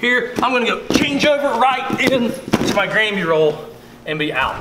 Here, I'm gonna go change over right in to my Granby roll and be out.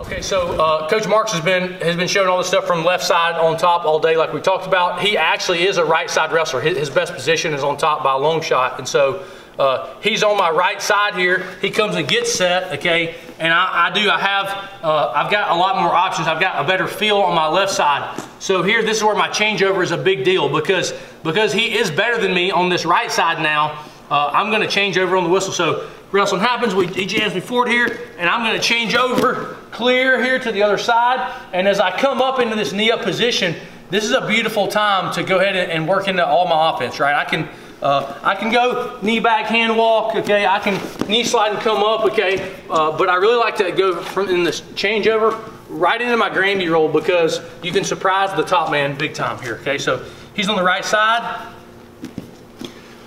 Okay, so uh, Coach Marks has been has been showing all this stuff from left side on top all day, like we talked about. He actually is a right side wrestler. His, his best position is on top by a long shot, and so uh, he's on my right side here. He comes and gets set, okay, and I, I do. I have uh, I've got a lot more options. I've got a better feel on my left side. So here, this is where my changeover is a big deal because because he is better than me on this right side now. Uh, I'm going to change over on the whistle. So wrestling happens, we, he jams me forward here, and I'm going to change over clear here to the other side. And as I come up into this knee up position, this is a beautiful time to go ahead and work into all my offense, right? I can uh, I can go knee back, hand walk, okay? I can knee slide and come up, okay? Uh, but I really like to go from in this changeover right into my Granby roll because you can surprise the top man big time here, okay? So he's on the right side.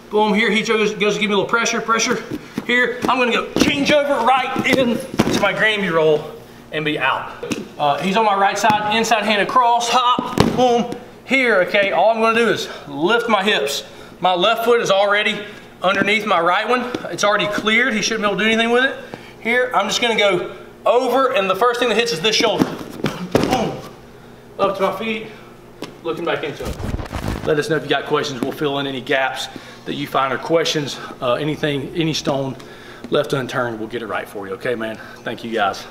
Boom, here he goes, goes to give me a little pressure, pressure. Here, I'm gonna go change over right into my Granby roll and be out. Uh, he's on my right side, inside hand across, hop, boom. Here, okay, all I'm gonna do is lift my hips. My left foot is already underneath my right one. It's already cleared. He shouldn't be able to do anything with it. Here, I'm just gonna go over, and the first thing that hits is this shoulder. Boom. Up to my feet, looking back into it. Let us know if you got questions. We'll fill in any gaps that you find or questions, uh, anything, any stone left unturned, we'll get it right for you. Okay, man? Thank you, guys.